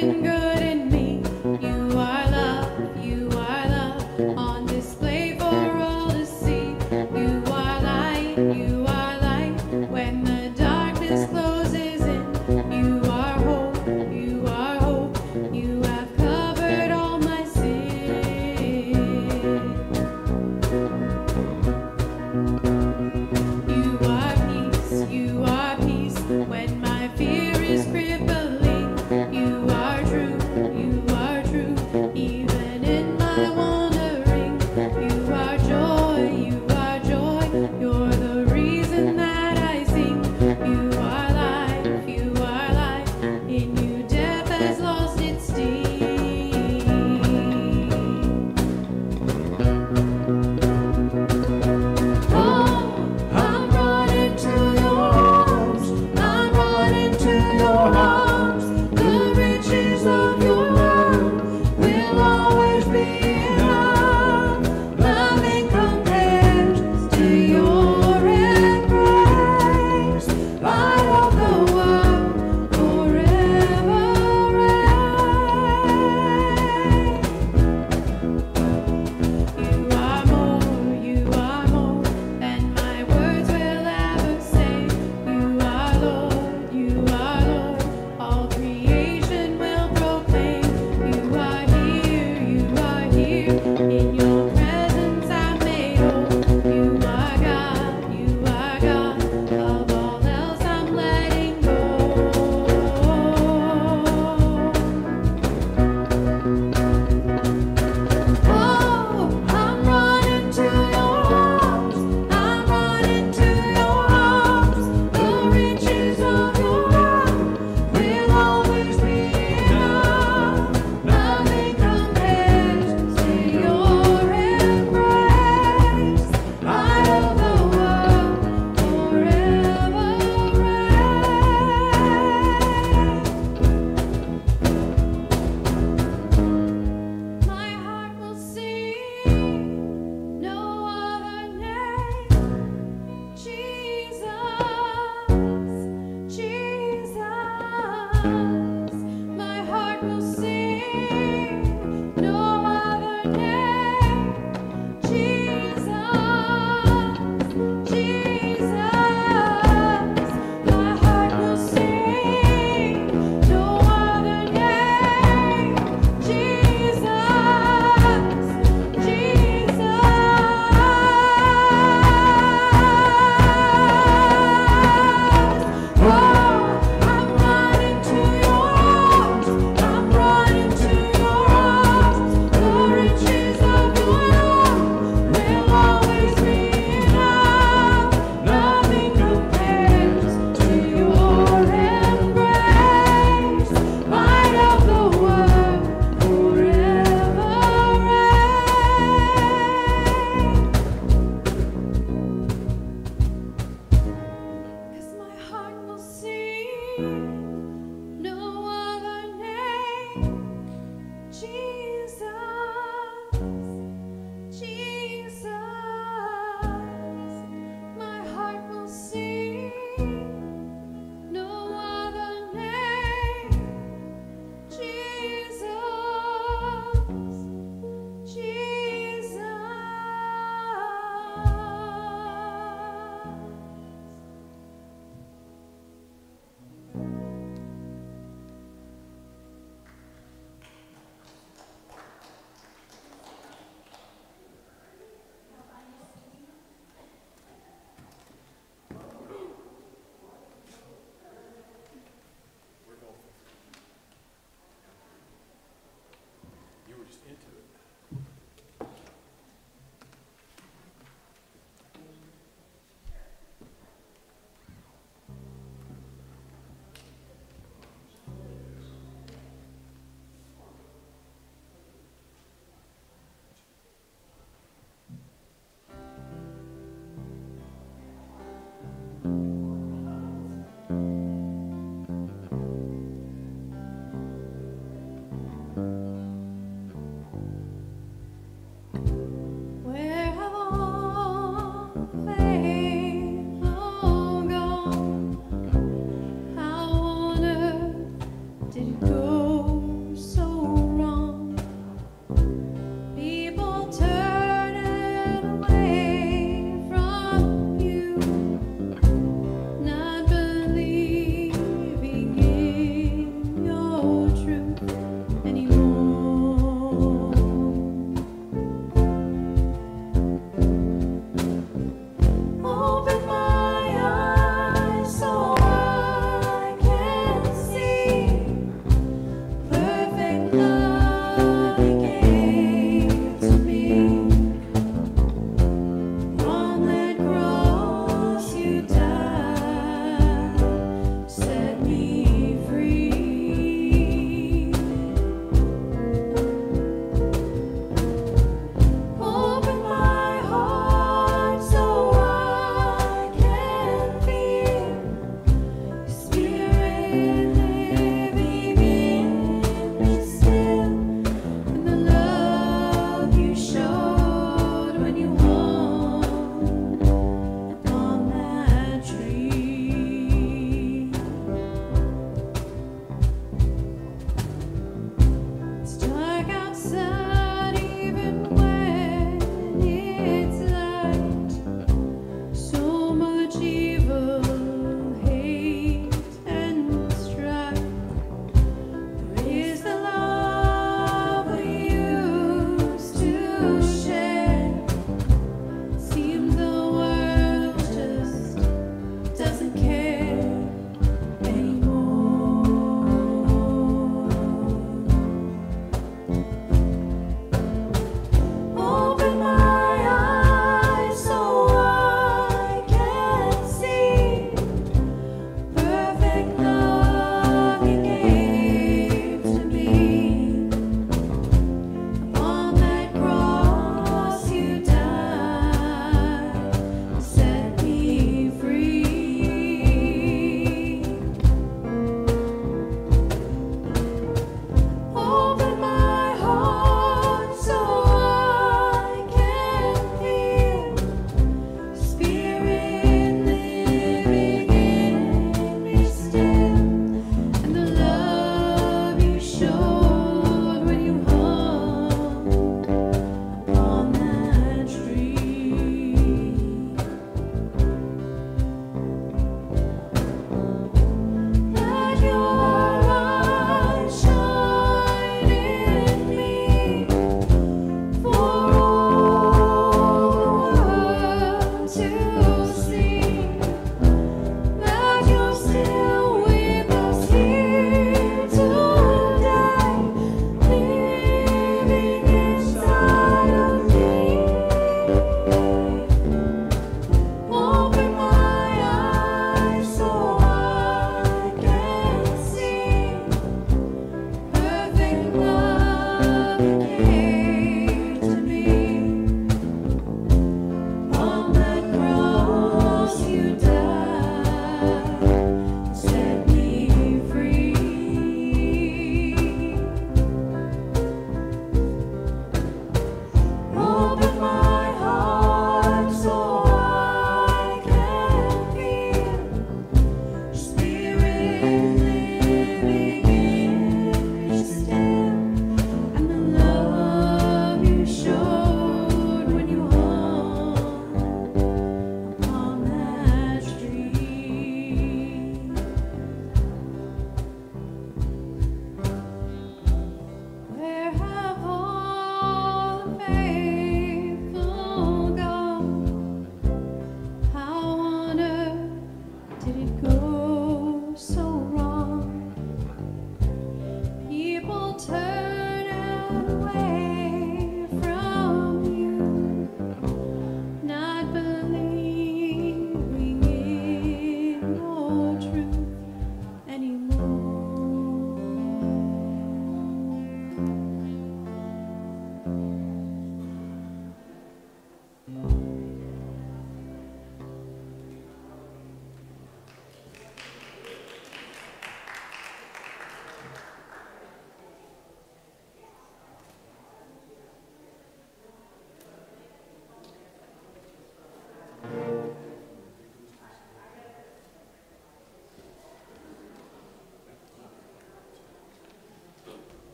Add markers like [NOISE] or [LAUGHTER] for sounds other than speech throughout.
something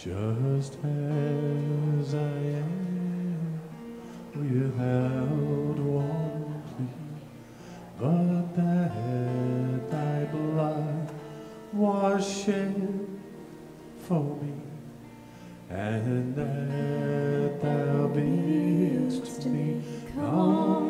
just as I am, without one plea, but that thy blood was shed for me, and that thou bidst me come.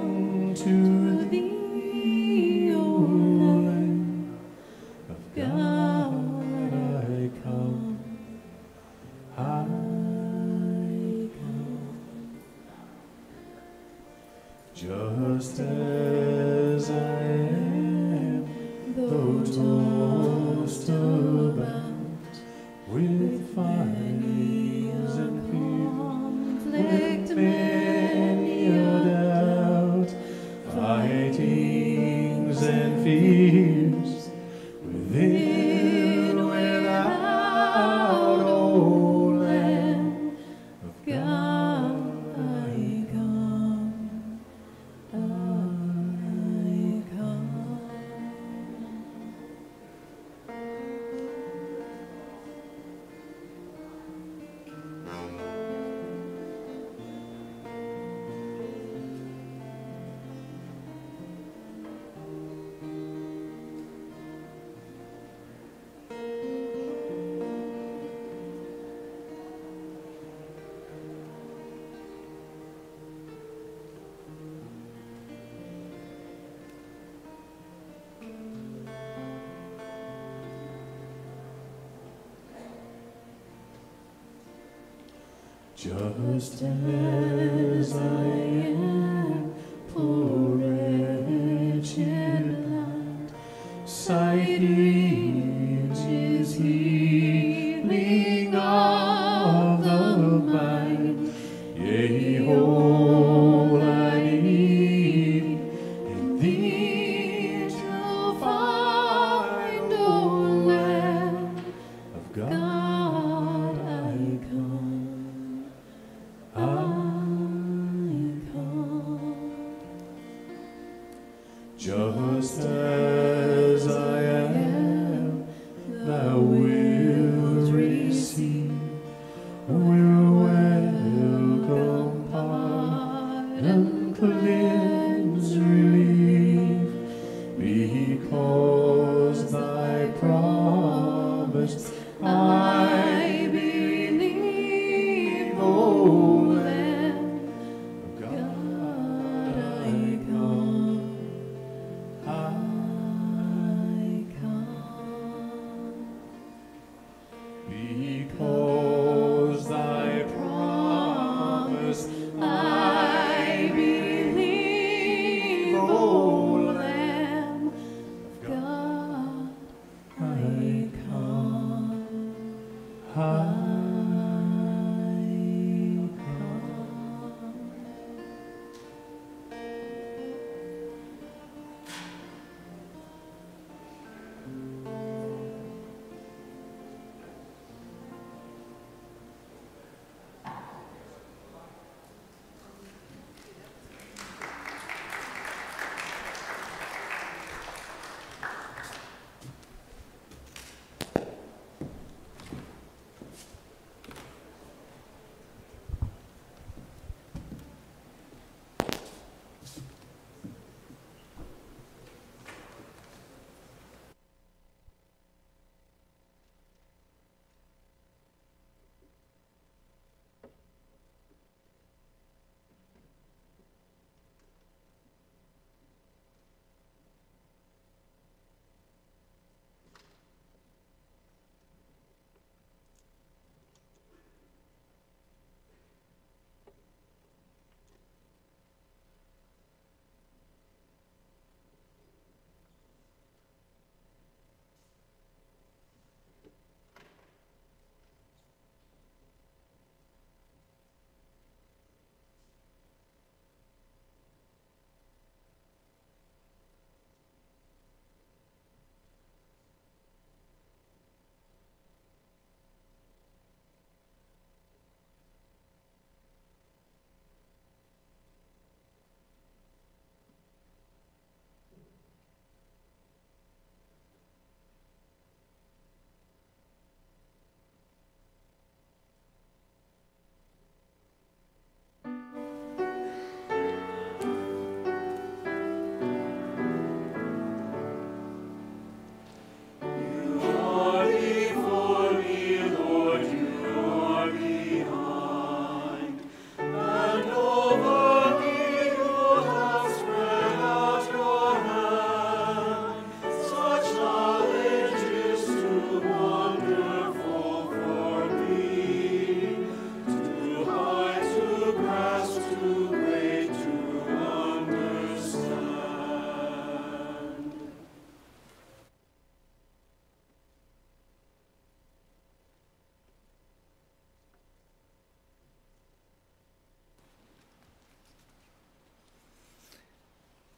Just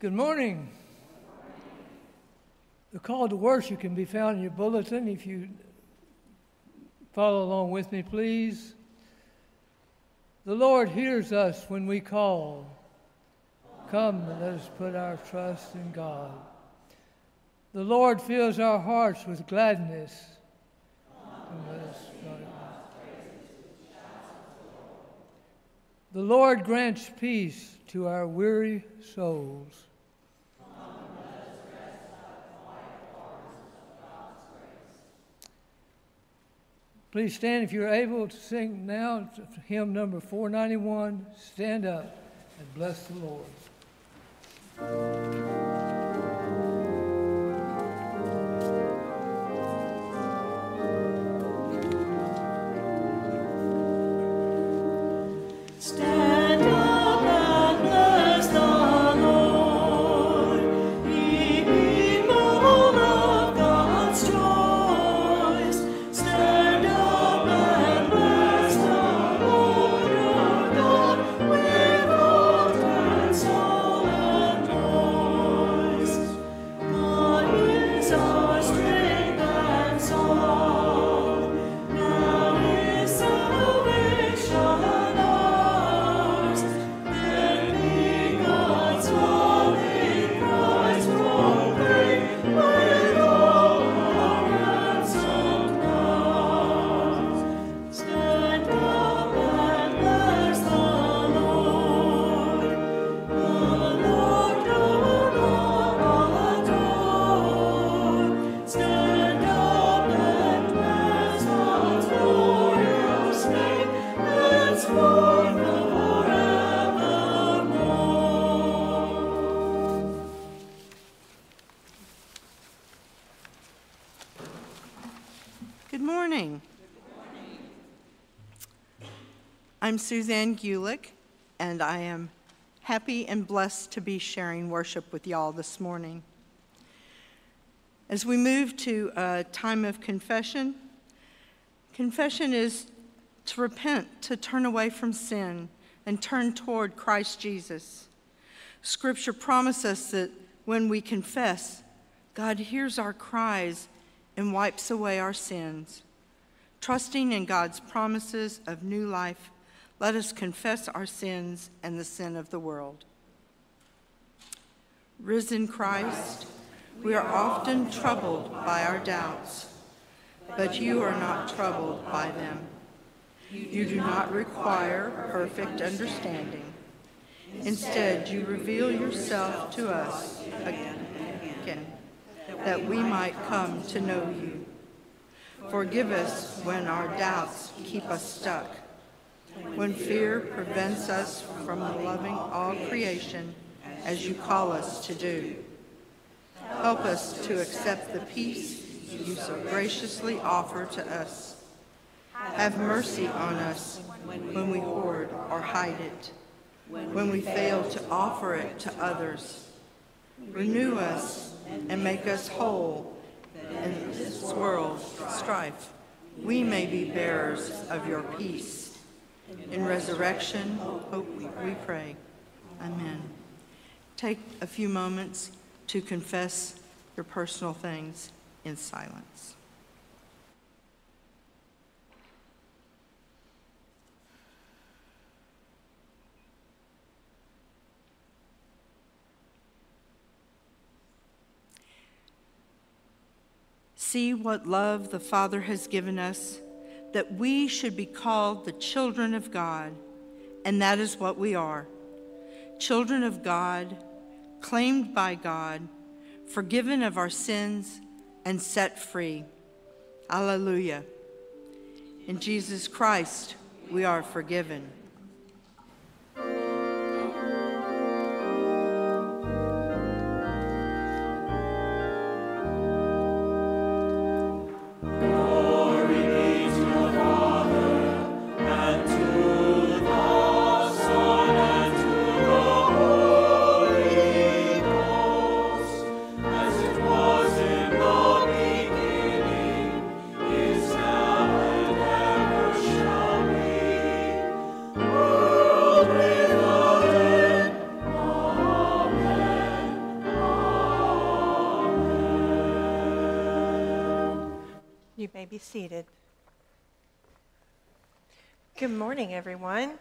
Good morning. The call to worship can be found in your bulletin. If you follow along with me, please. The Lord hears us when we call. Come, let us put our trust in God. The Lord fills our hearts with gladness. The Lord grants peace to our weary souls. Please stand if you're able to sing now hymn number 491. Stand up and bless the Lord. I'm Suzanne Gulick, and I am happy and blessed to be sharing worship with y'all this morning. As we move to a time of confession, confession is to repent, to turn away from sin, and turn toward Christ Jesus. Scripture promises us that when we confess, God hears our cries and wipes away our sins. Trusting in God's promises of new life, let us confess our sins and the sin of the world. Risen Christ, we are often troubled by our doubts, but you are not troubled by them. You do not require perfect understanding. Instead, you reveal yourself to us again and again, that we might come to know you. Forgive us when our doubts keep us stuck, when fear prevents us from loving all creation as you call us to do. Help us to accept the peace you so graciously offer to us. Have mercy on us when we hoard or hide it, when we fail to offer it to others. Renew us and make us whole in this world strife. We may be bearers of your peace. In resurrection, hope we pray. Amen. Take a few moments to confess your personal things in silence. See what love the Father has given us, that we should be called the children of God, and that is what we are. Children of God, claimed by God, forgiven of our sins, and set free. Alleluia. In Jesus Christ, we are forgiven. Be seated. Good morning, everyone.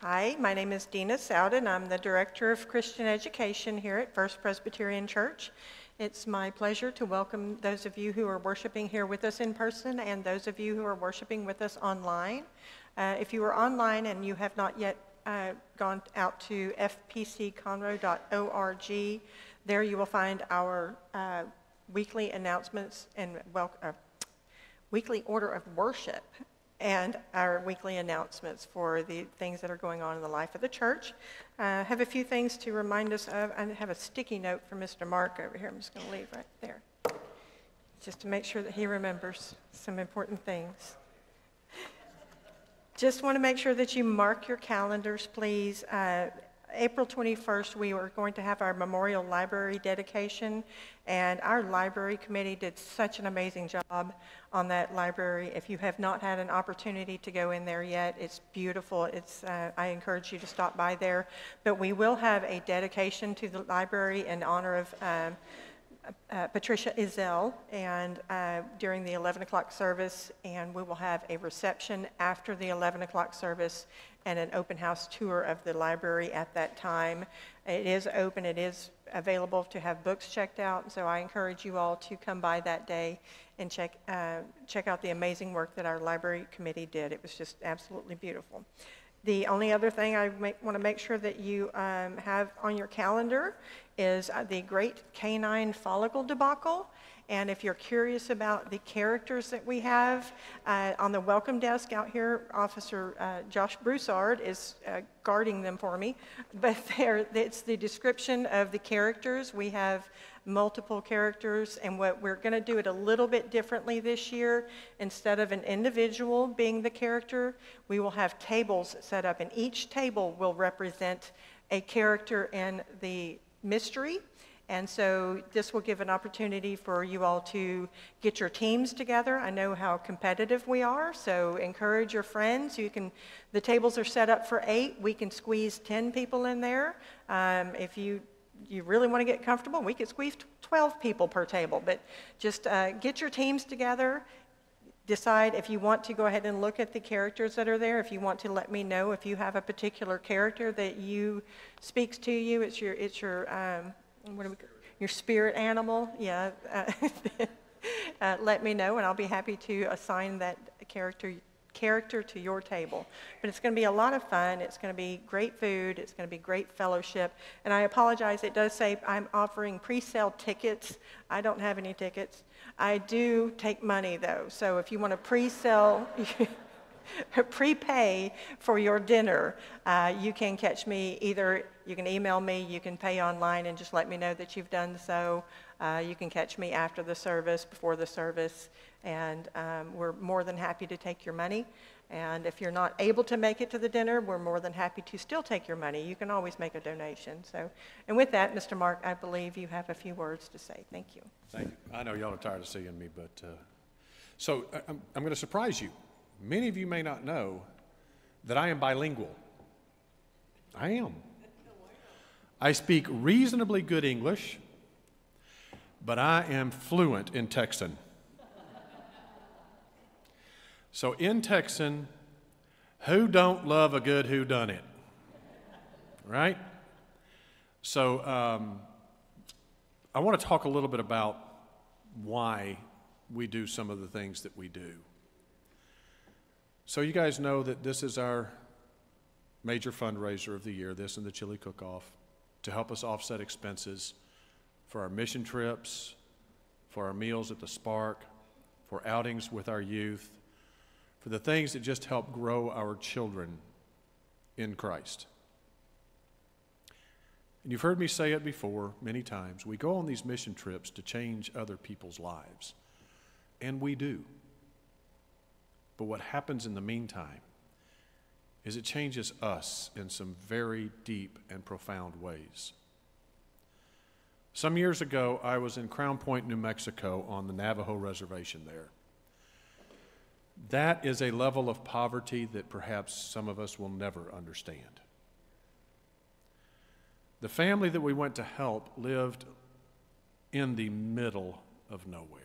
Hi, my name is Dina Sowden. I'm the Director of Christian Education here at First Presbyterian Church. It's my pleasure to welcome those of you who are worshiping here with us in person and those of you who are worshiping with us online. Uh, if you are online and you have not yet uh, gone out to fpcconroe.org, there you will find our uh, weekly announcements and wel- uh, weekly order of worship and our weekly announcements for the things that are going on in the life of the church. I have a few things to remind us of. I have a sticky note from Mr. Mark over here. I'm just going to leave right there, just to make sure that he remembers some important things. Just want to make sure that you mark your calendars, please. Uh, April 21st, we were going to have our memorial library dedication, and our library committee did such an amazing job on that library. If you have not had an opportunity to go in there yet, it's beautiful. It's, uh, I encourage you to stop by there. But we will have a dedication to the library in honor of um, uh, Patricia Izell and uh, during the 11 o'clock service, and we will have a reception after the 11 o'clock service and an open house tour of the library at that time. It is open, it is available to have books checked out, so I encourage you all to come by that day and check, uh, check out the amazing work that our library committee did. It was just absolutely beautiful. The only other thing I want to make sure that you um, have on your calendar is uh, the great canine follicle debacle. And if you're curious about the characters that we have uh, on the welcome desk out here, Officer uh, Josh Broussard is uh, guarding them for me. [LAUGHS] But there, it's the description of the characters. We have multiple characters, and what we're going to do it a little bit differently this year. Instead of an individual being the character, we will have tables set up, and each table will represent a character in the mystery. And so this will give an opportunity for you all to get your teams together. I know how competitive we are, so encourage your friends. You can, the tables are set up for eight. We can squeeze 10 people in there. Um, if you you really want to get comfortable, we could squeeze 12 people per table. But just uh, get your teams together. Decide if you want to go ahead and look at the characters that are there. If you want to let me know if you have a particular character that you speaks to you, it's your it's your um, what do we, your spirit animal. Yeah, uh, [LAUGHS] uh, let me know, and I'll be happy to assign that character character to your table. But it's going to be a lot of fun. It's going to be great food. It's going to be great fellowship. And I apologize, it does say I'm offering pre sale tickets. I don't have any tickets. I do take money though. So if you want to pre sell, [LAUGHS] [LAUGHS] prepay for your dinner, uh, you can catch me either, you can email me, you can pay online and just let me know that you've done so. Uh, you can catch me after the service, before the service, and um, we're more than happy to take your money. And if you're not able to make it to the dinner, we're more than happy to still take your money. You can always make a donation. So, and with that, Mr. Mark, I believe you have a few words to say. Thank you. Thank you. I know y'all are tired of seeing me, but, uh, so I- I'm, I'm going to surprise you. Many of you may not know that I am bilingual. I am. I speak reasonably good English, but I am fluent in Texan. So in Texan, who don't love a good who done it? Right? So um, I want to talk a little bit about why we do some of the things that we do. So you guys know that this is our major fundraiser of the year, this and the chili cook-off, to help us offset expenses for our mission trips, for our meals at the Spark, for outings with our youth, for the things that just help grow our children in Christ. And you've heard me say it before many times. We go on these mission trips to change other people's lives, and we do. But what happens in the meantime is it changes us in some very deep and profound ways. Some years ago, I was in Crown Point, New Mexico on the Navajo reservation there. That is a level of poverty that perhaps some of us will never understand. The family that we went to help lived in the middle of nowhere.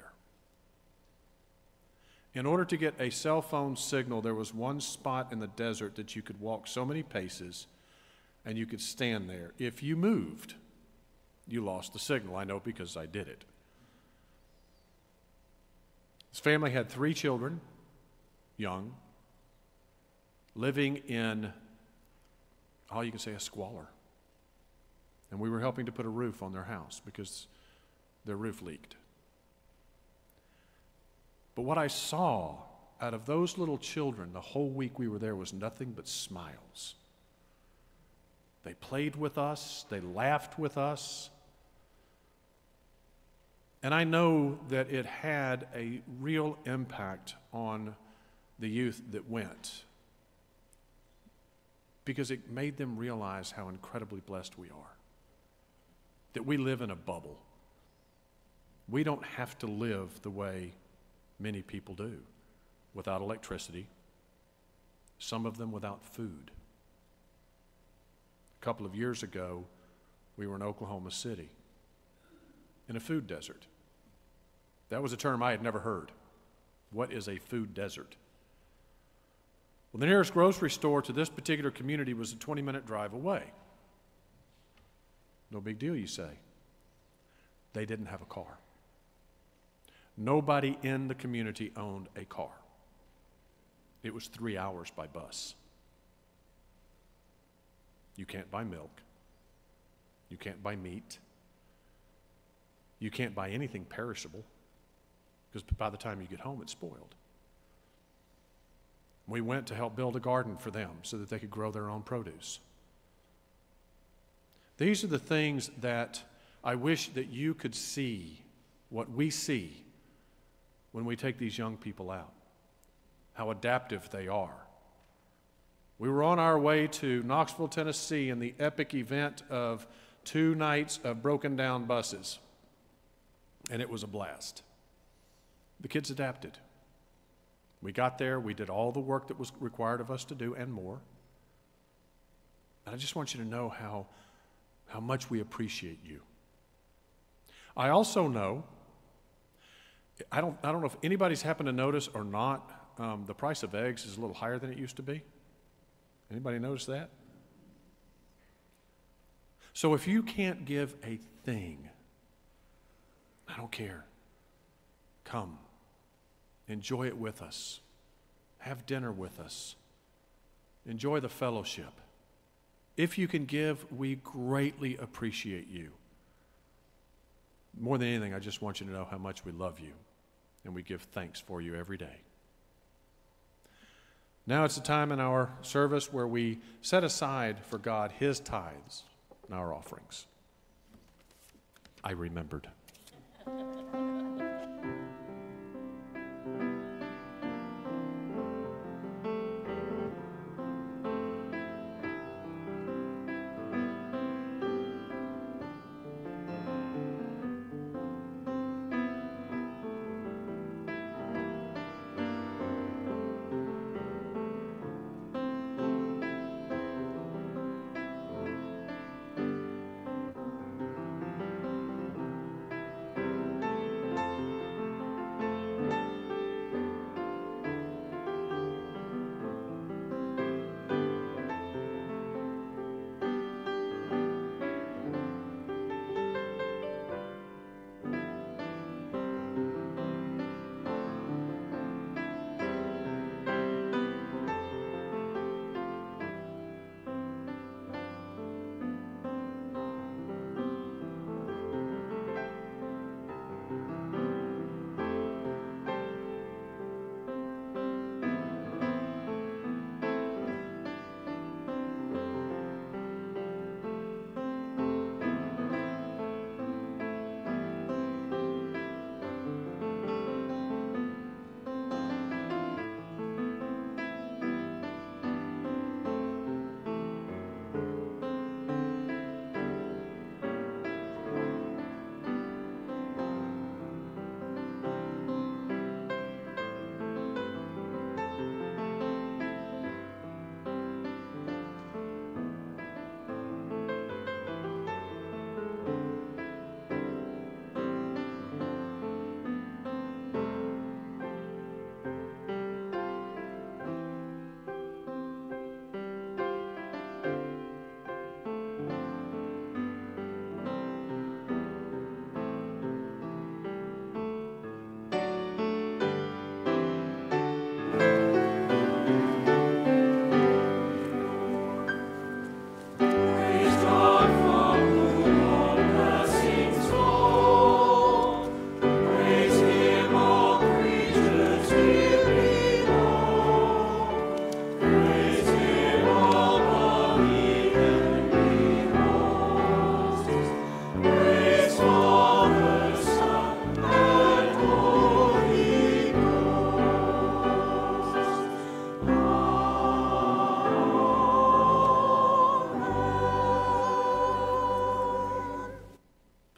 In order to get a cell phone signal, there was one spot in the desert that you could walk so many paces and you could stand there. If you moved, you lost the signal. I know because I did it. His family had three children, young, living in, all you can say, a squalor. And we were helping to put a roof on their house because their roof leaked. But what I saw out of those little children the whole week we were there was nothing but smiles. They played with us, they laughed with us. And I know that it had a real impact on the youth that went because it made them realize how incredibly blessed we are. That we live in a bubble. We don't have to live the way many people do without electricity, some of them without food. A couple of years ago, we were in Oklahoma City in a food desert. That was a term I had never heard. What is a food desert? Well, the nearest grocery store to this particular community was a 20 minute drive away. No big deal, you say. They didn't have a car. Nobody in the community owned a car. It was three hours by bus. You can't buy milk. You can't buy meat. You can't buy anything perishable because by the time you get home, it's spoiled. We went to help build a garden for them so that they could grow their own produce. These are the things that I wish that you could see what we see when we take these young people out, how adaptive they are. We were on our way to Knoxville, Tennessee, in the epic event of two nights of broken down buses, and it was a blast. The kids adapted. We got there, we did all the work that was required of us to do and more. And I just want you to know how, how much we appreciate you. I also know, I don't, I don't know if anybody's happened to notice or not, um, the price of eggs is a little higher than it used to be. Anybody notice that? So if you can't give a thing, I don't care. Come. Enjoy it with us. Have dinner with us. Enjoy the fellowship. If you can give, we greatly appreciate you. More than anything, I just want you to know how much we love you and we give thanks for you every day. Now it's a time in our service where we set aside for God his tithes and our offerings. I remembered.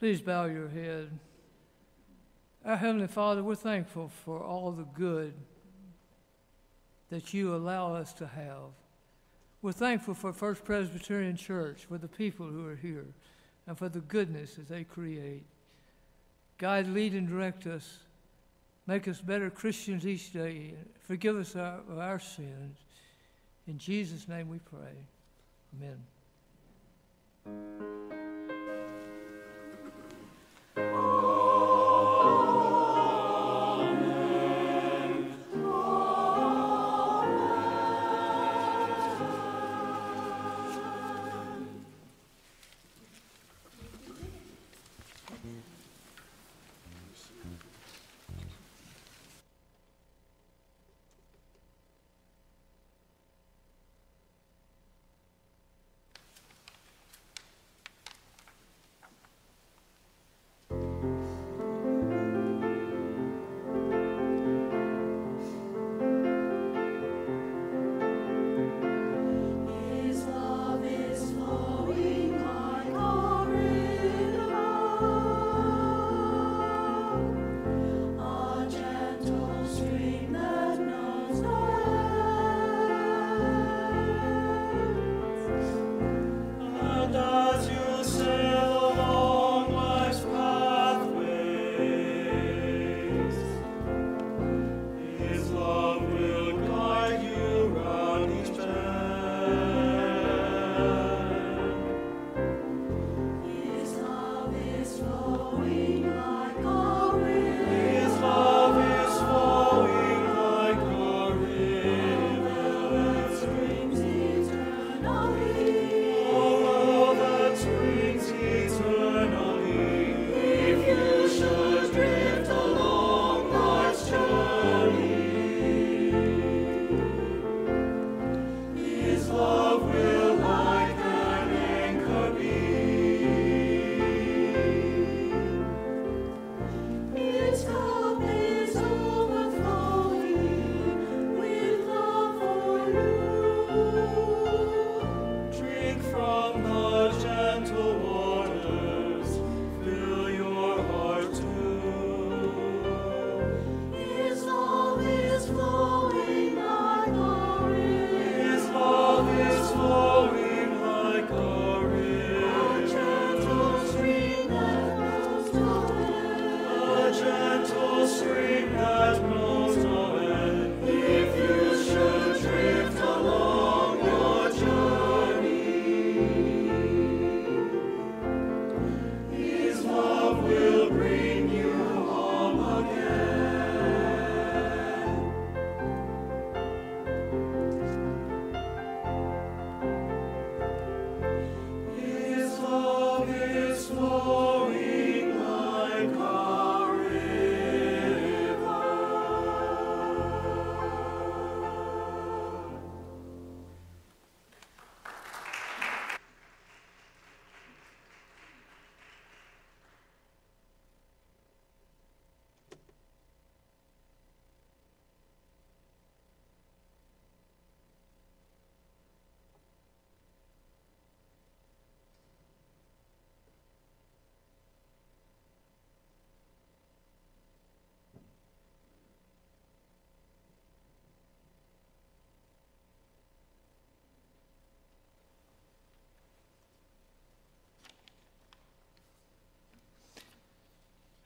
Please bow your head. Our Heavenly Father, we're thankful for all the good that you allow us to have. We're thankful for First Presbyterian Church, for the people who are here, and for the goodness that they create. Guide, lead, and direct us. Make us better Christians each day. Forgive us our, our sins. In Jesus' name we pray. Amen.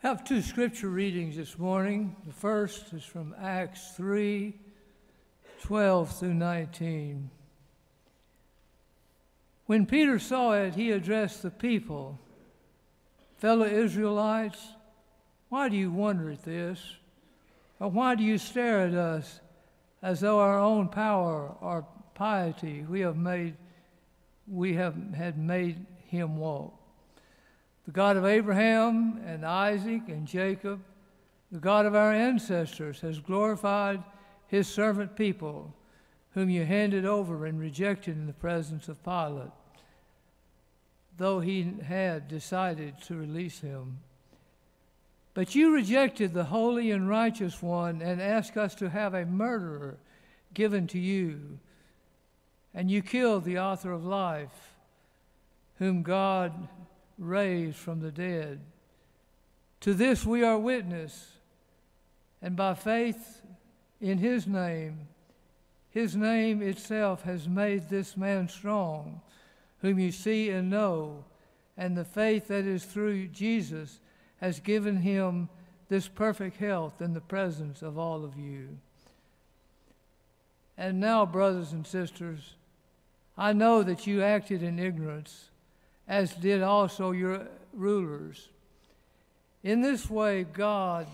Have two scripture readings this morning. The first is from Acts 3 12 through 19. When Peter saw it, he addressed the people Fellow Israelites, why do you wonder at this? Or why do you stare at us as though our own power or piety we have made we have had made him walk? The God of Abraham and Isaac and Jacob, the God of our ancestors, has glorified his servant people, whom you handed over and rejected in the presence of Pilate, though he had decided to release him. But you rejected the holy and righteous one and asked us to have a murderer given to you, and you killed the author of life, whom God raised from the dead. To this we are witness, and by faith in his name, his name itself has made this man strong, whom you see and know, and the faith that is through Jesus has given him this perfect health in the presence of all of you. And now, brothers and sisters, I know that you acted in ignorance, as did also your rulers. In this way, God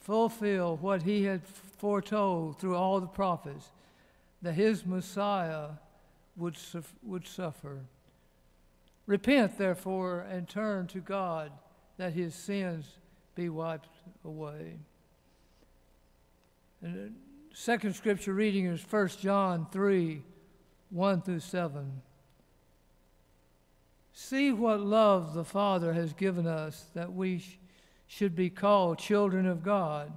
fulfilled what he had foretold through all the prophets that his Messiah would, would suffer. Repent, therefore, and turn to God that his sins be wiped away. And the second scripture reading is 1 John 3 1 through 7. See what love the Father has given us that we sh- should be called children of God,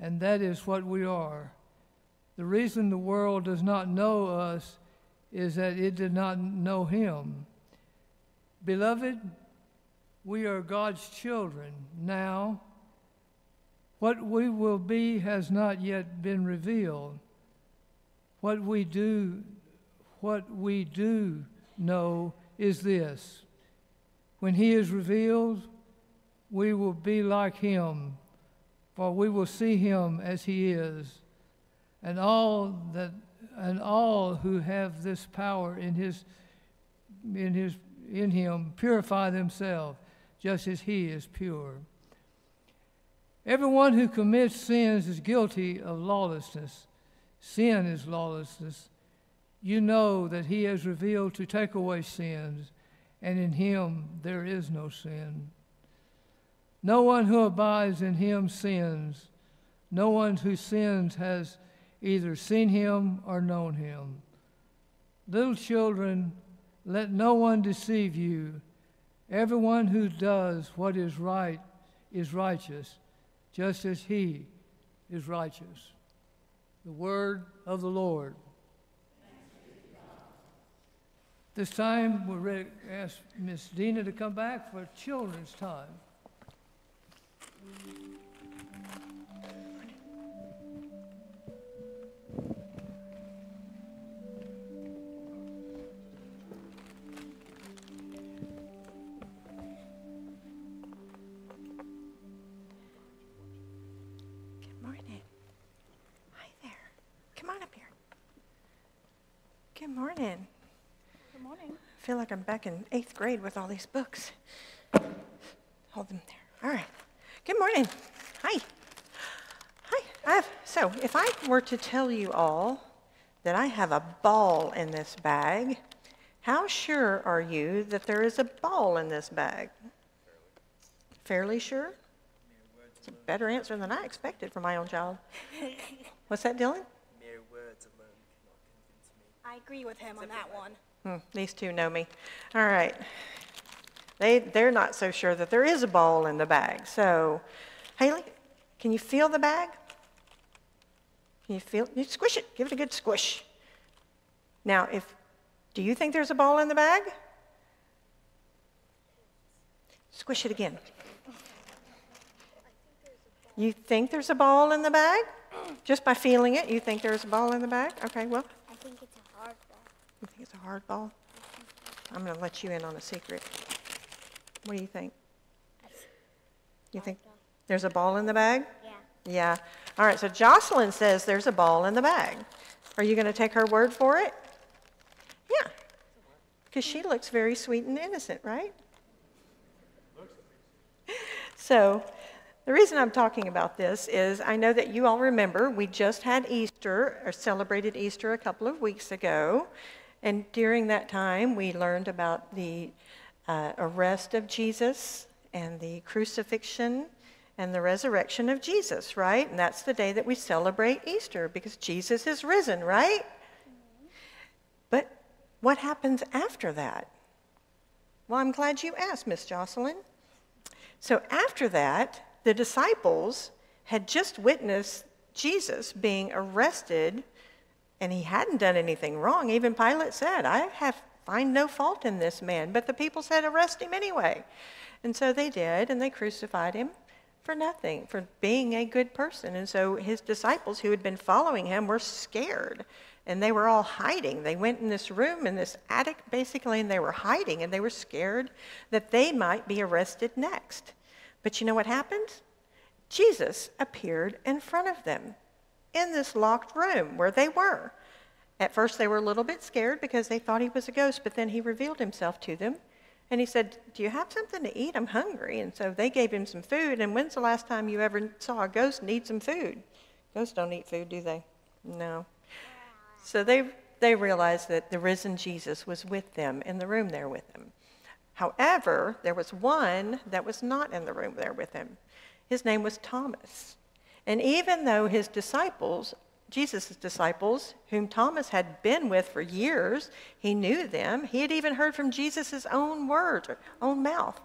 and that is what we are. The reason the world does not know us is that it did not know Him. Beloved, we are God's children now. What we will be has not yet been revealed. What we do, what we do know is this: when He is revealed, we will be like Him, for we will see Him as He is. And all that, and all who have this power in His, in His, in Him, purify themselves, just as He is pure. Everyone who commits sins is guilty of lawlessness. Sin is lawlessness. You know that He has revealed to take away sins, and in Him there is no sin. No one who abides in Him sins. No one who sins has either seen Him or known Him. Little children, let no one deceive you. Everyone who does what is right is righteous, just as he is righteous. The word of the Lord. This time, we're ready to ask Miss Dina to come back for children's time. Good morning. Hi there. Come on up here. Good morning. Good morning. I feel like I'm back in eighth grade with all these books. Hold them there. All right. Good morning. Hi. Hi. I have, so, if I were to tell you all that I have a ball in this bag, how sure are you that there is a ball in this bag? Fairly sure? It's a better answer than I expected from my own child. [LAUGHS] What's that, Dylan? Mere words alone cannot convince me. I agree with him on that one. Hmm, these two know me. All right. They, they're not so sure that there is a ball in the bag. So, Haley, can you feel the bag? Can you feel You squish it. Give it a good squish. Now, if do you think there's a ball in the bag? Squish it again. You think there's a ball in the bag? Just by feeling it, you think there's a ball in the bag? Okay, well, I think it's a hard ball. You think it's a hard ball? I'm going to let you in on a secret. What do you think? You think there's a ball in the bag? Yeah. Yeah. All right, so Jocelyn says there's a ball in the bag. Are you going to take her word for it? Yeah. Because she looks very sweet and innocent, right? So, the reason I'm talking about this is I know that you all remember we just had Easter, or celebrated Easter a couple of weeks ago. And during that time, we learned about the uh, arrest of Jesus and the crucifixion and the resurrection of Jesus, right? And that's the day that we celebrate Easter because Jesus is risen, right? But what happens after that? Well, I'm glad you asked, Miss Jocelyn. So after that, the disciples had just witnessed Jesus being arrested, and he hadn't done anything wrong. Even Pilate said, I have find no fault in this man. But the people said, Arrest him anyway. And so they did, and they crucified him for nothing, for being a good person. And so his disciples who had been following him were scared and they were all hiding. They went in this room, in this attic, basically, and they were hiding and they were scared that they might be arrested next. But you know what happened? Jesus appeared in front of them in this locked room where they were. At first, they were a little bit scared because they thought he was a ghost, but then he revealed himself to them. And he said, Do you have something to eat? I'm hungry. And so they gave him some food. And when's the last time you ever saw a ghost need some food? Ghosts don't eat food, do they? No. So they, they realized that the risen Jesus was with them in the room there with them. However, there was one that was not in the room there with him. His name was Thomas. And even though his disciples, Jesus' disciples, whom Thomas had been with for years, he knew them. He had even heard from Jesus' own words, own mouth,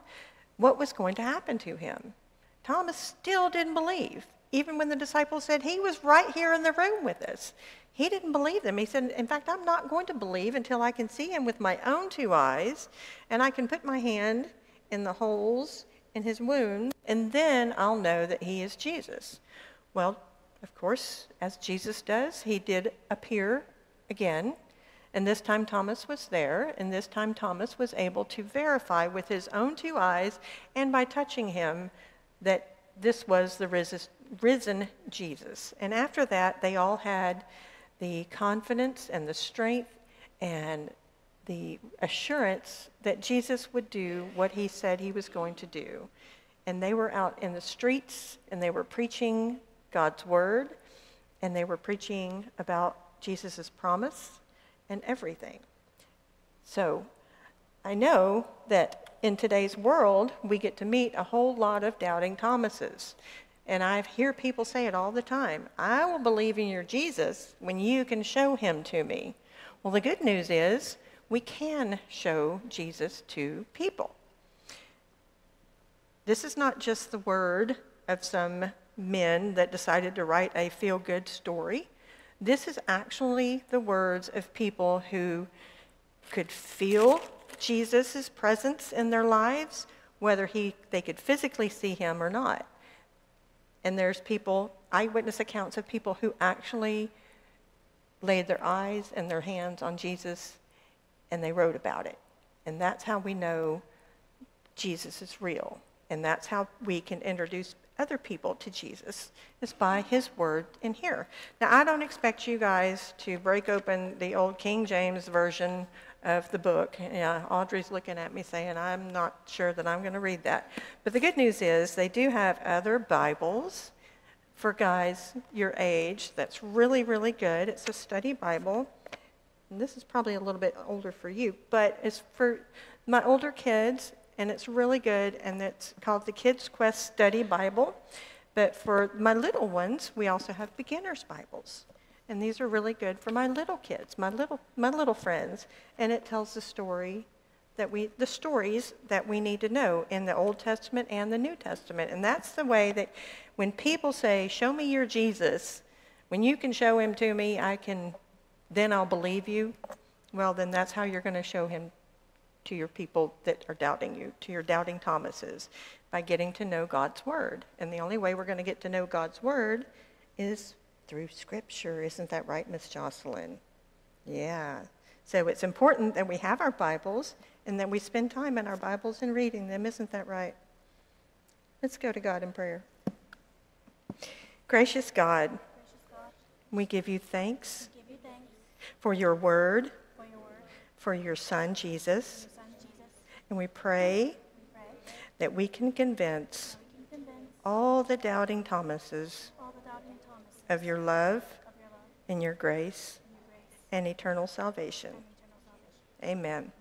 what was going to happen to him. Thomas still didn't believe, even when the disciples said, He was right here in the room with us. He didn't believe them. He said, In fact, I'm not going to believe until I can see him with my own two eyes, and I can put my hand in the holes in his wound, and then I'll know that he is Jesus. Well, of course, as Jesus does, he did appear again. And this time Thomas was there, and this time Thomas was able to verify with his own two eyes and by touching him that this was the risen Jesus. And after that, they all had the confidence and the strength and the assurance that Jesus would do what he said he was going to do. And they were out in the streets and they were preaching God's word and they were preaching about Jesus' promise and everything. So I know that in today's world, we get to meet a whole lot of doubting Thomases. And I hear people say it all the time I will believe in your Jesus when you can show him to me. Well, the good news is we can show Jesus to people. This is not just the word of some men that decided to write a feel good story. This is actually the words of people who could feel Jesus' presence in their lives, whether he, they could physically see him or not. And there's people, eyewitness accounts of people who actually laid their eyes and their hands on Jesus and they wrote about it. And that's how we know Jesus is real. And that's how we can introduce other people to Jesus, is by his word in here. Now, I don't expect you guys to break open the old King James version of the book. Yeah, Audrey's looking at me saying, I'm not sure that I'm going to read that. But the good news is they do have other Bibles for guys your age that's really, really good. It's a study Bible. And this is probably a little bit older for you, but it's for my older kids, and it's really good, and it's called the Kids Quest Study Bible. But for my little ones, we also have beginner's Bibles. And these are really good for my little kids, my little, my little friends. And it tells the story that we, the stories that we need to know in the Old Testament and the New Testament. And that's the way that when people say, Show me your Jesus, when you can show him to me, I can, then I'll believe you. Well, then that's how you're going to show him to your people that are doubting you, to your doubting Thomases, by getting to know God's Word. And the only way we're going to get to know God's Word is through Scripture. Isn't that right, Miss Jocelyn? Yeah. So it's important that we have our Bibles and that we spend time in our Bibles and reading them. Isn't that right? Let's go to God in prayer. Gracious God, Gracious God, we give you thanks give you thanks for your word, for your word, for your Son, Jesus, your Son Jesus. And we pray that we can convince all the doubting Thomases of your love and your grace and eternal salvation. Amen.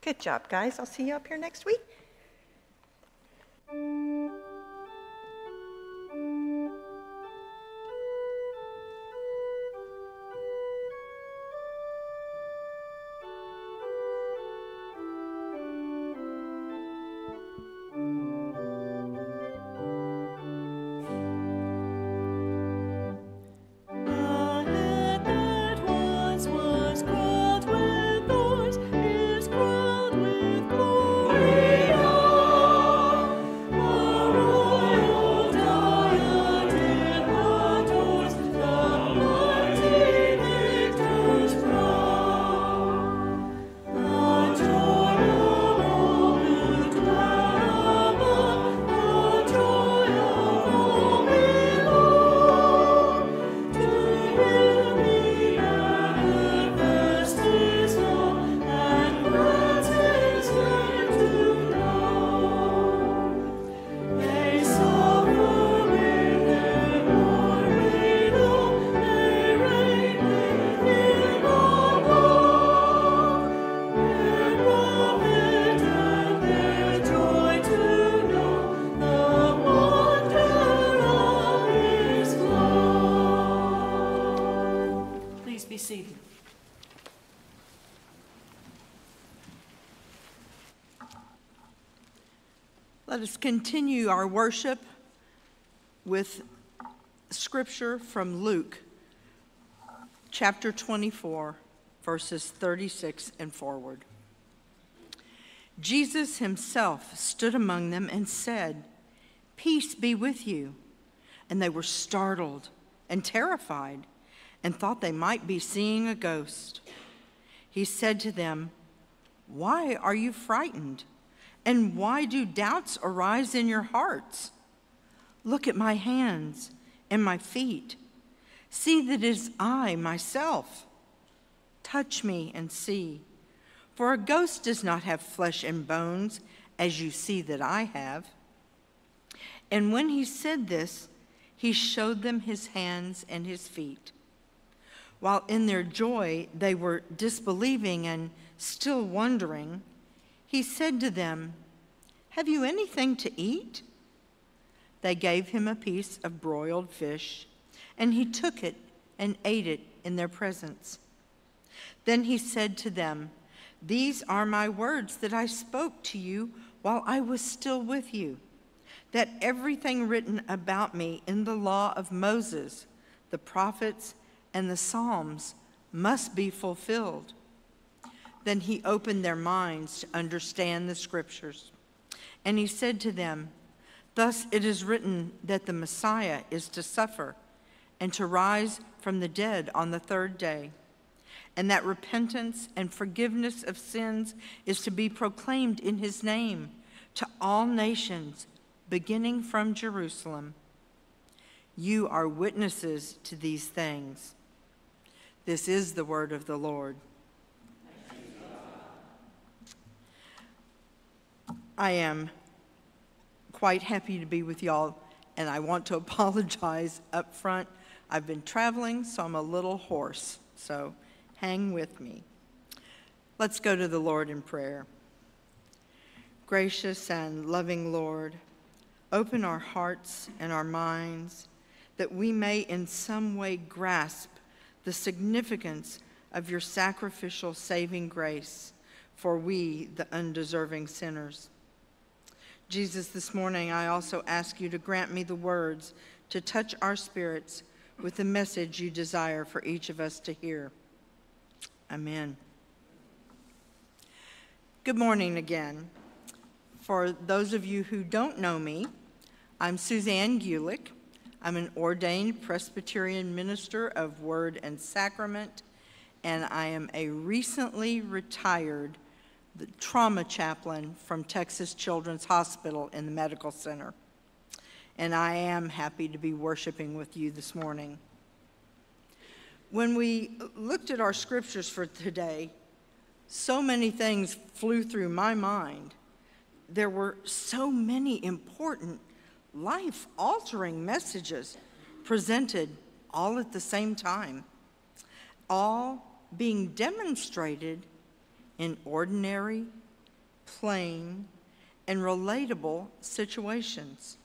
Good job, guys. I'll see you up here next week. Continue our worship with scripture from Luke, chapter 24, verses 36 and forward. Jesus himself stood among them and said, Peace be with you. And they were startled and terrified and thought they might be seeing a ghost. He said to them, Why are you frightened? And why do doubts arise in your hearts? Look at my hands and my feet. See that it is I myself. Touch me and see. For a ghost does not have flesh and bones, as you see that I have. And when he said this, he showed them his hands and his feet. While in their joy they were disbelieving and still wondering, he said to them, Have you anything to eat? They gave him a piece of broiled fish, and he took it and ate it in their presence. Then he said to them, These are my words that I spoke to you while I was still with you, that everything written about me in the law of Moses, the prophets, and the Psalms must be fulfilled. Then he opened their minds to understand the scriptures. And he said to them, Thus it is written that the Messiah is to suffer and to rise from the dead on the third day, and that repentance and forgiveness of sins is to be proclaimed in his name to all nations, beginning from Jerusalem. You are witnesses to these things. This is the word of the Lord. I am quite happy to be with y'all, and I want to [LAUGHS] apologize up front. I've been traveling, so I'm a little hoarse, so hang with me. Let's go to the Lord in prayer. Gracious and loving Lord, open our hearts and our minds that we may in some way grasp the significance of your sacrificial saving grace for we, the undeserving sinners. Jesus, this morning I also ask you to grant me the words to touch our spirits with the message you desire for each of us to hear. Amen. Good morning again. For those of you who don't know me, I'm Suzanne Gulick. I'm an ordained Presbyterian minister of Word and Sacrament, and I am a recently retired trauma chaplain from Texas Children's Hospital in the Medical Center. And I am happy to be worshiping with you this morning. When we looked at our scriptures for today, so many things flew through my mind. There were so many important life altering messages presented all at the same time, all being demonstrated in ordinary, plain, and relatable situations.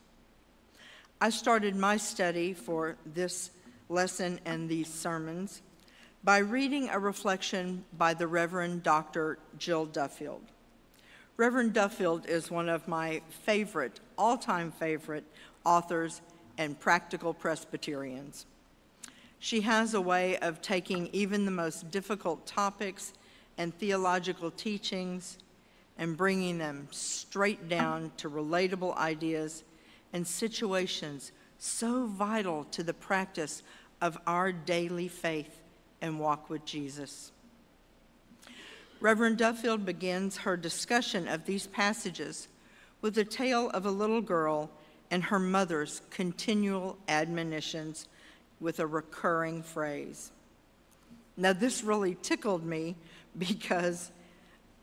I started my study for this lesson and these sermons by reading a reflection by the Reverend Dr. Jill Duffield. Reverend Duffield is one of my favorite, all time favorite authors and practical Presbyterians. She has a way of taking even the most difficult topics and theological teachings and bringing them straight down to relatable ideas and situations so vital to the practice of our daily faith and walk with Jesus. Reverend Duffield begins her discussion of these passages with the tale of a little girl and her mother's continual admonitions with a recurring phrase. Now, this really tickled me because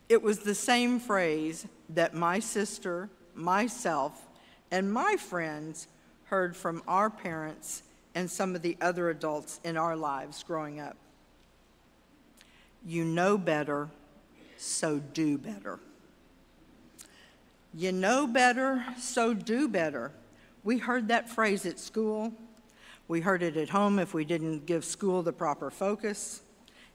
it was the same phrase that my sister, myself, and my friends heard from our parents and some of the other adults in our lives growing up. You know better so do better. You know better, so do better. We heard that phrase at school. We heard it at home if we didn't give school the proper focus,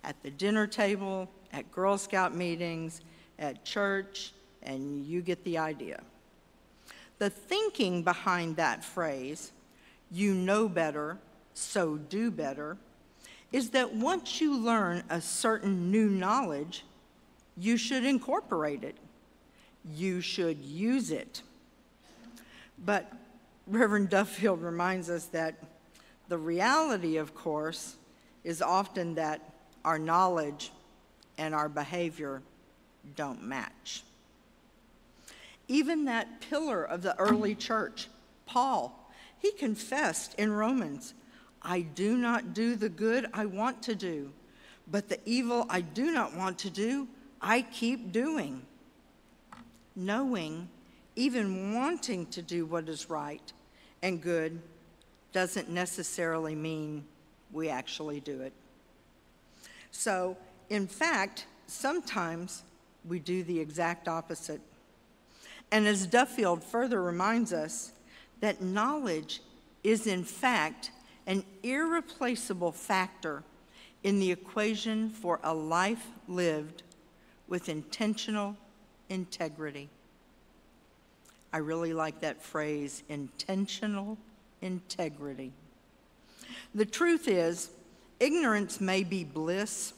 at the dinner table, at Girl Scout meetings, at church, and you get the idea. The thinking behind that phrase, you know better, so do better, is that once you learn a certain new knowledge, you should incorporate it. You should use it. But Reverend Duffield reminds us that the reality, of course, is often that our knowledge and our behavior don't match. Even that pillar of the early church, Paul, he confessed in Romans, I do not do the good I want to do, but the evil I do not want to do, I keep doing. Knowing, even wanting to do what is right and good, doesn't necessarily mean we actually do it. So, in fact, sometimes we do the exact opposite. And as Duffield further reminds us, that knowledge is in fact an irreplaceable factor in the equation for a life lived with intentional integrity. I really like that phrase, intentional integrity. The truth is, ignorance may be bliss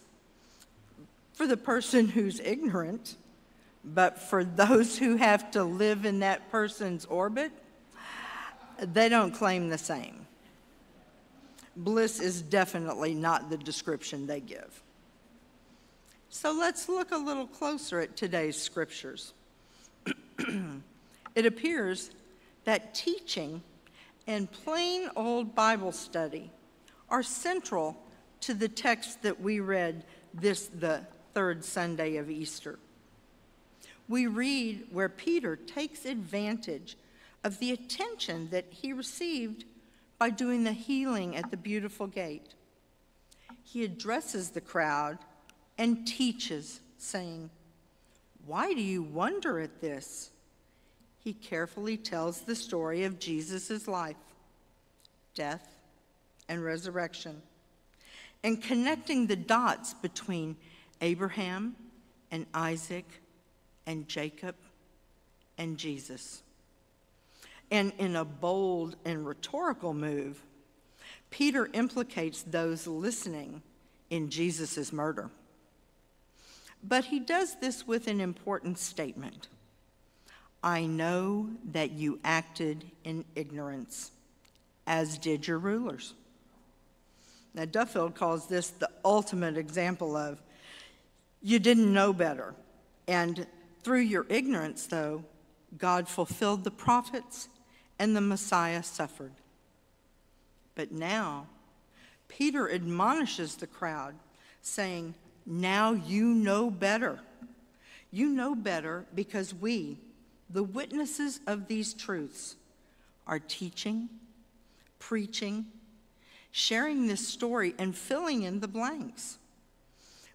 for the person who's ignorant, but for those who have to live in that person's orbit, they don't claim the same. Bliss is definitely not the description they give. So let's look a little closer at today's scriptures. [CLEARS THROAT] it appears that teaching and plain old Bible study are central to the text that we read this the third Sunday of Easter. We read where Peter takes advantage of the attention that he received by doing the healing at the beautiful gate. He addresses the crowd and teaches, saying, Why do you wonder at this? He carefully tells the story of Jesus' life, death, and resurrection, and connecting the dots between Abraham and Isaac and Jacob and Jesus. And in a bold and rhetorical move, Peter implicates those listening in Jesus' murder. But he does this with an important statement I know that you acted in ignorance, as did your rulers. Now, Duffield calls this the ultimate example of you didn't know better. And through your ignorance, though, God fulfilled the prophets and the Messiah suffered. But now, Peter admonishes the crowd, saying, Now you know better. You know better because we, the witnesses of these truths, are teaching, preaching, sharing this story, and filling in the blanks.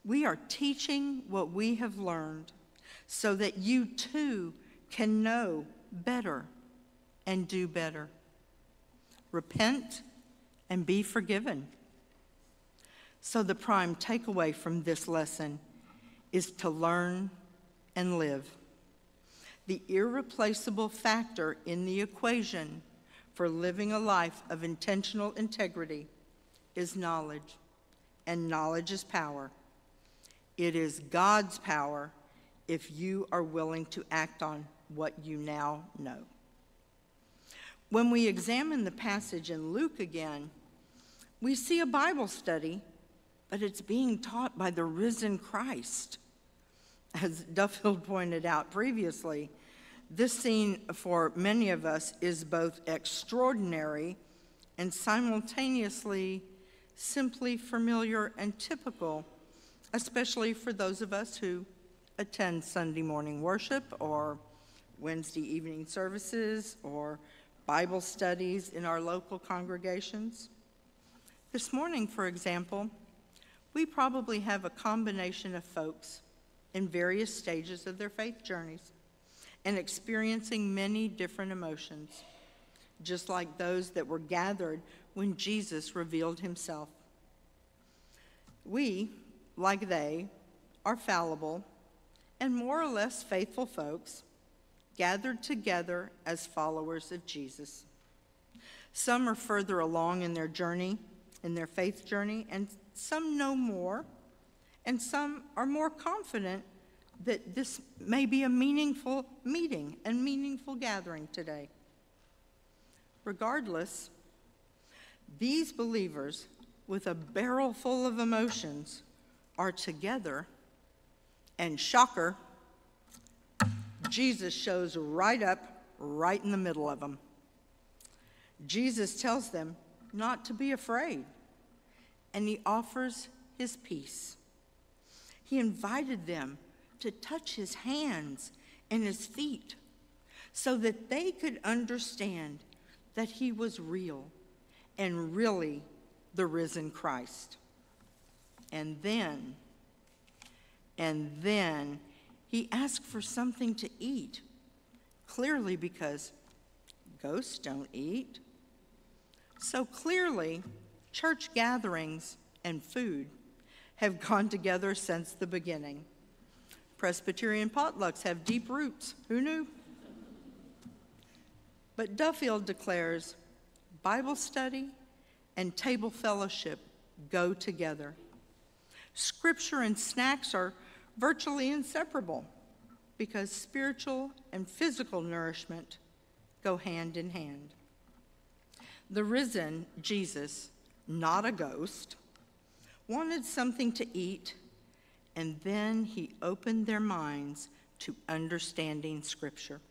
We are teaching what we have learned so that you too can know better and do better. Repent and be forgiven. So, the prime takeaway from this lesson is to learn and live. The irreplaceable factor in the equation for living a life of intentional integrity is knowledge, and knowledge is power. It is God's power if you are willing to act on what you now know. When we examine the passage in Luke again, we see a Bible study, but it's being taught by the risen Christ. As Duffield pointed out previously, this scene for many of us is both extraordinary and simultaneously simply familiar and typical, especially for those of us who attend Sunday morning worship or Wednesday evening services or Bible studies in our local congregations. This morning, for example, we probably have a combination of folks in various stages of their faith journeys and experiencing many different emotions, just like those that were gathered when Jesus revealed himself. We, like they, are fallible and more or less faithful folks, gathered together as followers of Jesus. Some are further along in their journey, in their faith journey, and some know more, and some are more confident that this may be a meaningful meeting and meaningful gathering today. Regardless, these believers with a barrel full of emotions are together, and shocker, Jesus shows right up, right in the middle of them. Jesus tells them not to be afraid, and he offers his peace. He invited them to touch his hands and his feet so that they could understand that he was real and really the risen Christ. And then, and then he asked for something to eat, clearly because ghosts don't eat. So clearly, church gatherings and food have [LAUGHS] gone together since the beginning. Presbyterian potlucks have deep roots. Who knew? But Duffield declares Bible study and table fellowship go together. Scripture and snacks are virtually inseparable because spiritual and physical nourishment go hand in hand. The risen Jesus, not a ghost, wanted something to eat, and then he opened their minds to understanding Scripture.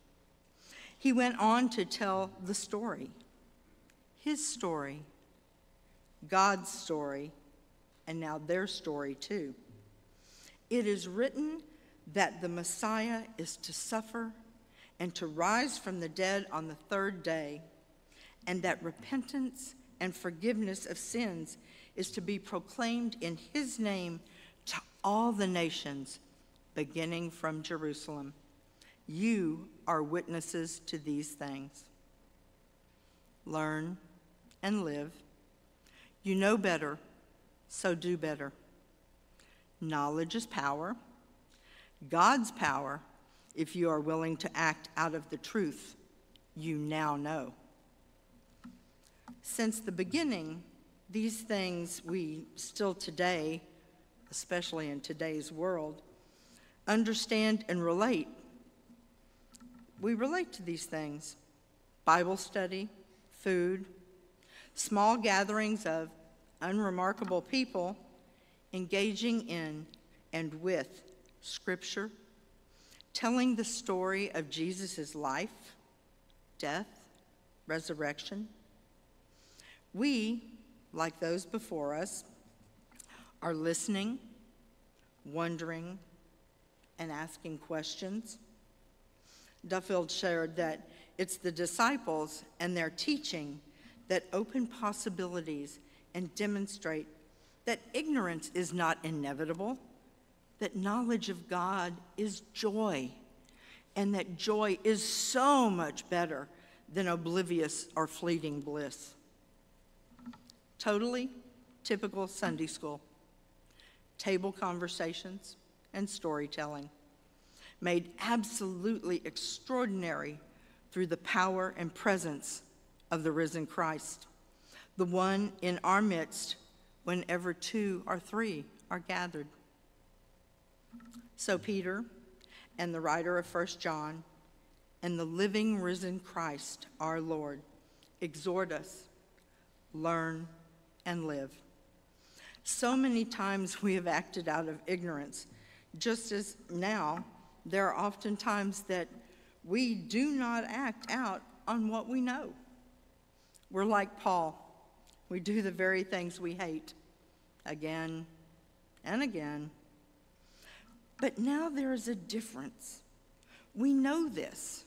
He went on to tell the story, his story, God's story, and now their story too. It is written that the Messiah is to suffer and to rise from the dead on the third day, and that repentance and forgiveness of sins is to be proclaimed in his name to all the nations, beginning from Jerusalem. You are witnesses to these things. Learn and live. You know better, so do better. Knowledge is power. God's power, if you are willing to act out of the truth you now know. Since the beginning, these things we still today, especially in today's world, understand and relate. We relate to these things Bible study, food, small gatherings of unremarkable people engaging in and with Scripture, telling the story of Jesus' life, death, resurrection. We, like those before us, are listening, wondering, and asking questions. Duffield shared that it's the disciples and their teaching that open possibilities and demonstrate that ignorance is not inevitable, that knowledge of God is joy, and that joy is so much better than oblivious or fleeting bliss. Totally typical Sunday school. Table conversations and storytelling, made absolutely extraordinary through the power and presence of the risen Christ, the one in our midst whenever two or three are gathered. So, Peter and the writer of 1 John and the living risen Christ, our Lord, exhort us learn and live. So many times we have acted out of ignorance, just as now there are often times that we do not act out on what we know. We're like Paul. We do the very things we hate again and again. But now there is a difference. We know this.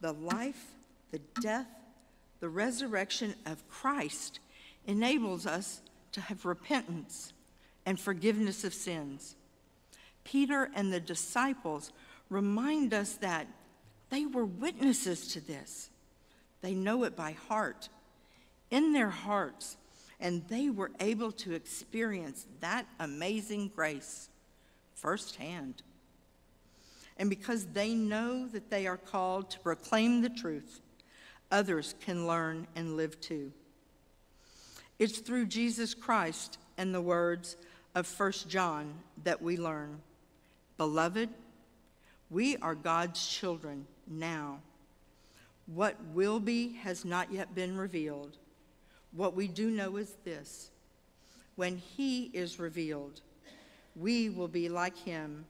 The life, the death, the resurrection of Christ enables us to have repentance and forgiveness of sins. Peter and the disciples remind us that they were witnesses to this. They know it by heart, in their hearts, and they were able to experience that amazing grace firsthand. and because they know that they are called to proclaim the truth, others can learn and live too. It's through Jesus Christ and the words of 1 John that we learn. Beloved, we are God's children now. What will be has not yet been revealed. What we do know is this when he is revealed, we will be like him,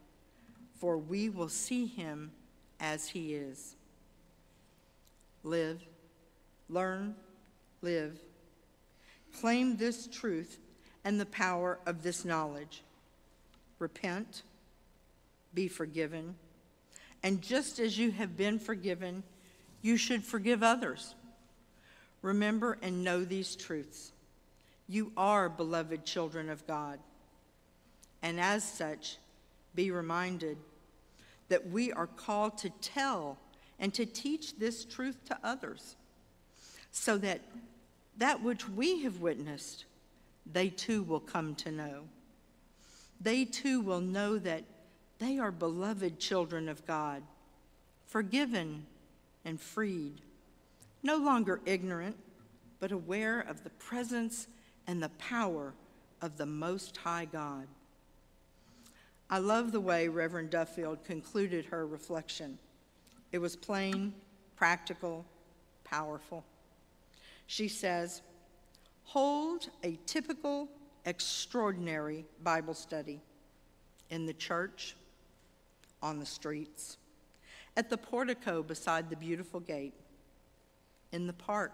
for we will see him as he is. Live, learn, live. Claim this truth and the power of this knowledge. Repent, be forgiven, and just as you have been forgiven, you should forgive others. Remember and know these truths. You are beloved children of God. And as such, be reminded that we are called to tell and to teach this truth to others so that that which we have witnessed, they too will come to know. They too will know that they are beloved children of God, forgiven and freed, no longer ignorant, but aware of the presence and the power of the Most High God. I love the way Reverend Duffield concluded her reflection. It was plain, practical, powerful. She says, Hold a typical, extraordinary Bible study in the church, on the streets, at the portico beside the beautiful gate, in the park,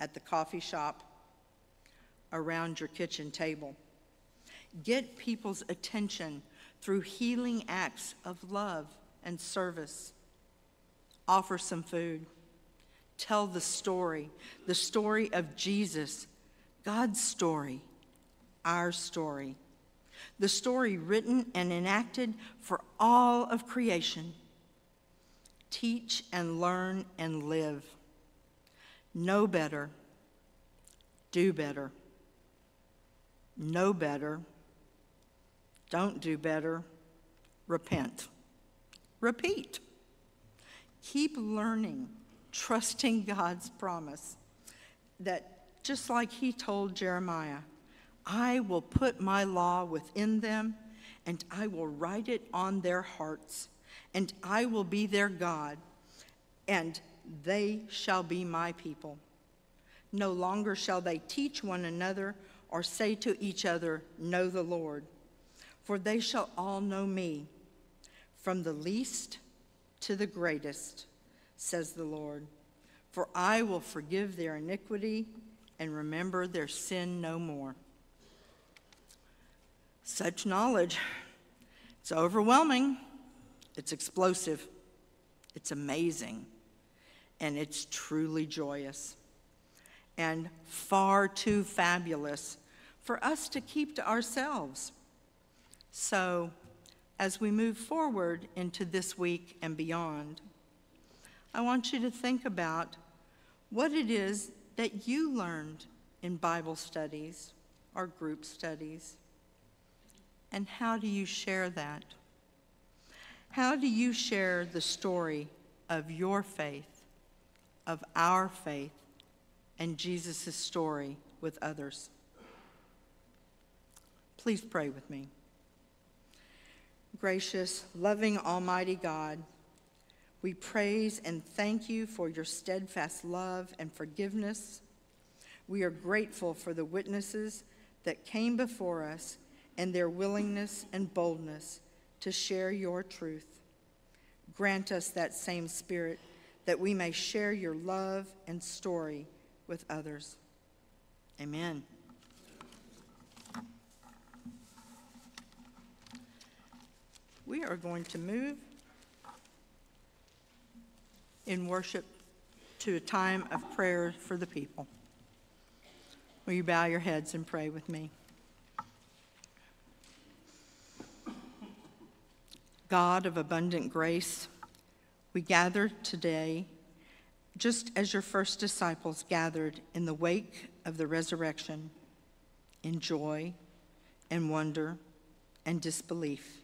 at the coffee shop, around your kitchen table. Get people's attention through healing acts of love and service. Offer some food. Tell the story, the story of Jesus, God's story, our story, the story written and enacted for all of creation. Teach and learn and live. Know better. Do better. Know better. Don't do better. Repent. Repeat. Keep learning, trusting God's promise that just like He told Jeremiah, I will put my law within them and I will write it on their hearts, and I will be their God, and they shall be my people. No longer shall they teach one another or say to each other, Know the Lord, for they shall all know me, from the least to the greatest, says the Lord. For I will forgive their iniquity and remember their sin no more. Such knowledge, it's overwhelming, it's explosive, it's amazing, and it's truly joyous, and far too fabulous for us to keep to ourselves. So, as we move forward into this week and beyond, I want you to think about what it is that you learned in Bible studies or group studies. And how do you share that? How do you share the story of your faith, of our faith, and Jesus' story with others? Please pray with me. Gracious, loving, almighty God, we praise and thank you for your steadfast love and forgiveness. We are grateful for the witnesses that came before us and their willingness and boldness to share your truth. Grant us that same spirit that we may share your love and story with others. Amen. We are going to move in worship to a time of prayer for the people. Will you bow your heads and pray with me? God of abundant grace, we gather today just as your first disciples gathered in the wake of the resurrection, in joy and wonder and disbelief.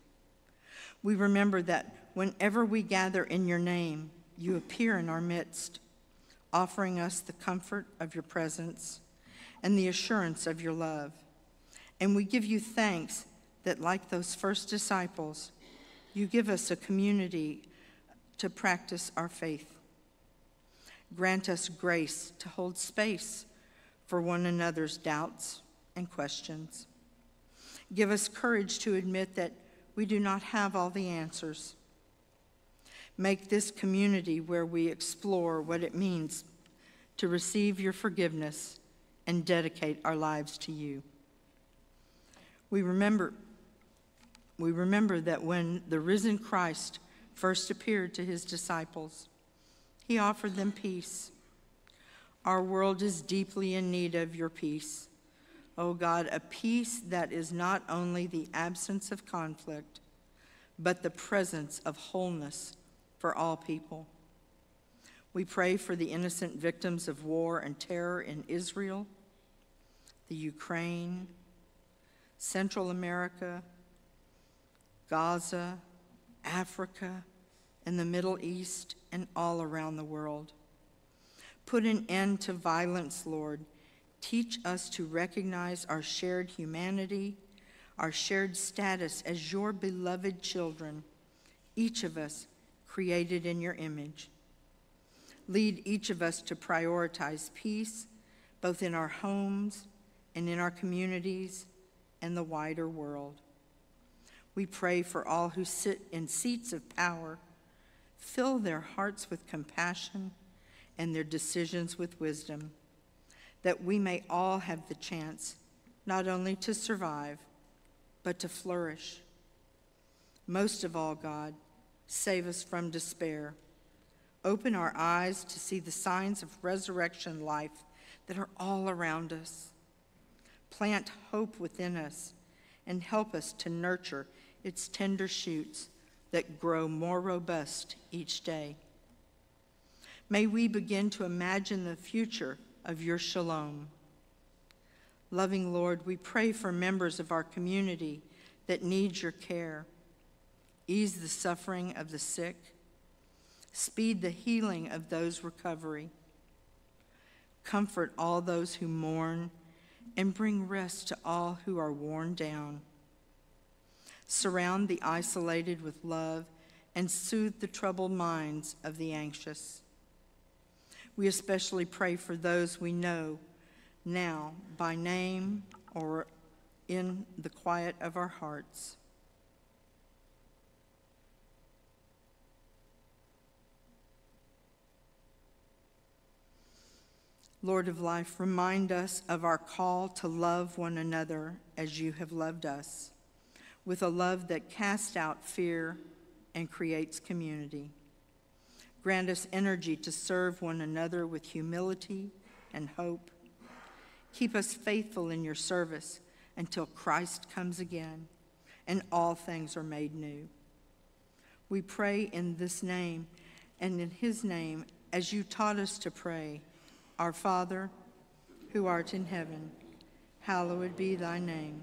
We remember that whenever we gather in your name, you appear in our midst, offering us the comfort of your presence and the assurance of your love. And we give you thanks that, like those first disciples, you give us a community to practice our faith. Grant us grace to hold space for one another's doubts and questions. Give us courage to admit that we do not have all the answers. Make this community where we explore what it means to receive your forgiveness and dedicate our lives to you. We remember, we remember that when the risen Christ first appeared to his disciples, he offered them peace. Our world is deeply in need of your peace. Oh God, a peace that is not only the absence of conflict, but the presence of wholeness for all people. We pray for the innocent victims of war and terror in Israel, the Ukraine, Central America, Gaza, Africa, and the Middle East, and all around the world. Put an end to violence, Lord. Teach us to recognize our shared humanity, our shared status as your beloved children, each of us created in your image. Lead each of us to prioritize peace, both in our homes and in our communities and the wider world. We pray for all who sit in seats of power. Fill their hearts with compassion and their decisions with wisdom, that we may all have the chance not only to survive, but to flourish. Most of all, God, save us from despair. Open our eyes to see the signs of resurrection life that are all around us. Plant hope within us and help us to nurture its tender shoots that grow more robust each day. May we begin to imagine the future of your shalom. Loving Lord, we pray for members of our community that need your care. Ease the suffering of the sick. Speed the healing of those recovery. Comfort all those who mourn and bring rest to all who are worn down. Surround the isolated with love and soothe the troubled minds of the anxious. We especially pray for those we know now by name or in the quiet of our hearts. Lord of life, remind us of our call to love one another as you have loved us, with a love that casts out fear and creates community. Grant us energy to serve one another with humility and hope. Keep us faithful in your service until Christ comes again and all things are made new. We pray in this name and in his name as you taught us to pray. Our Father, who art in heaven, hallowed be thy name.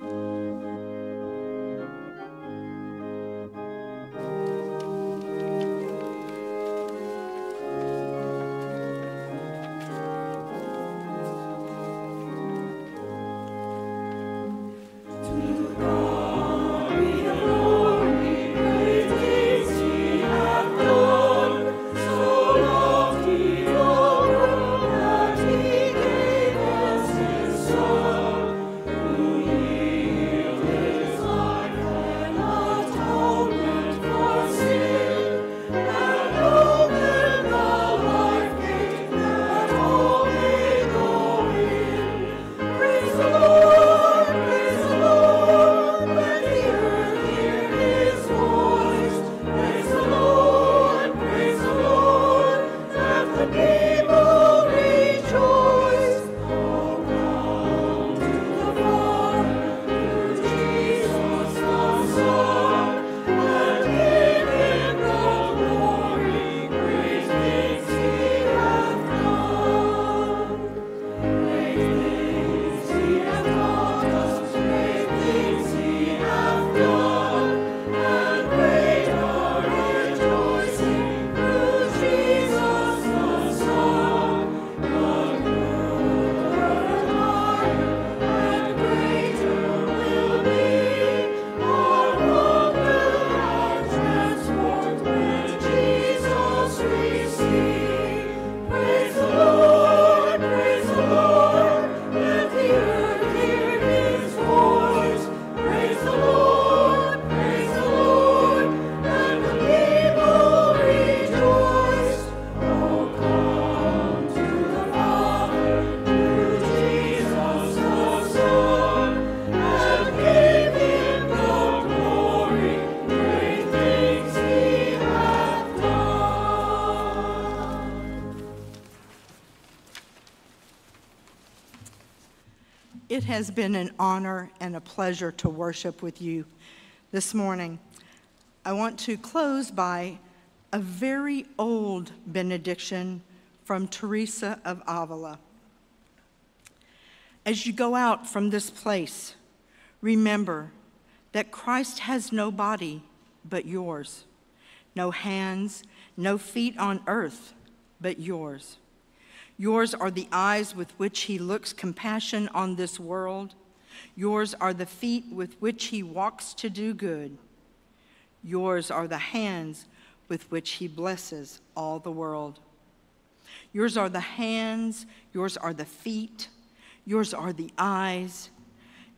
Great things has been an honor and a pleasure to worship with you this morning. I want to close by a very old benediction from Teresa of Avila. As you go out from this place, remember that Christ has no body but yours, no hands, no feet on earth but yours. Yours are the eyes with which he looks compassion on this world. Yours are the feet with which he walks to do good. Yours are the hands with which he blesses all the world. Yours are the hands, yours are the feet, yours are the eyes.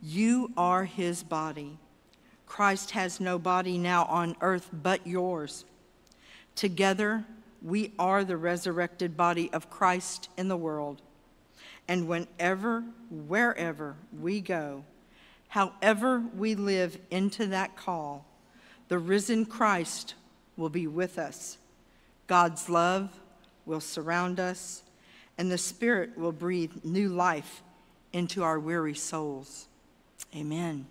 You are his body. Christ has no body now on earth but yours. Together, we are the resurrected body of Christ in the world. And whenever, wherever we go, however we live into that call, the risen Christ will be with us. God's love will surround us, and the Spirit will breathe new life into our weary souls. Amen.